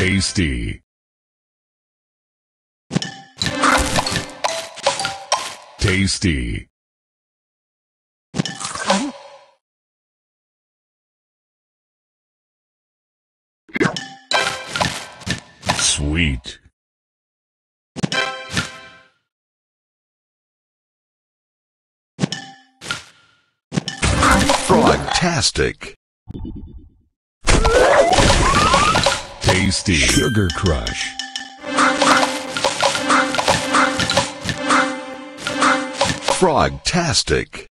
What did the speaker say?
Tasty. Tasty. Sweet. Frogtastic. Tasty Sugar Crush. Frogtastic.